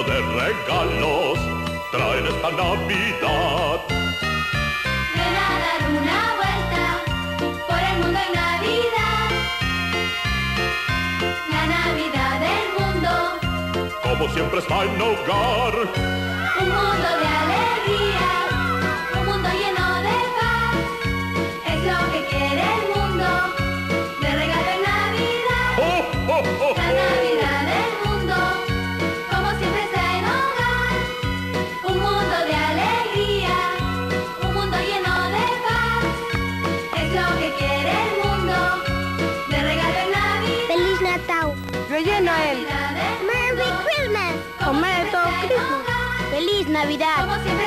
regalos traen esta Navidad. Ven a dar una vuelta por el mundo en Navidad. La Navidad del mundo, Como siempre está en hogar. un mundo de alegría, un mundo lleno de paz. Es lo que quiere el mundo, de regalo en Navidad. ¡Oh, oh, oh, La oh! Navidad Natal. Navidad del Merry Christmas. como Merry Christmas. Feliz Navidad. Como siempre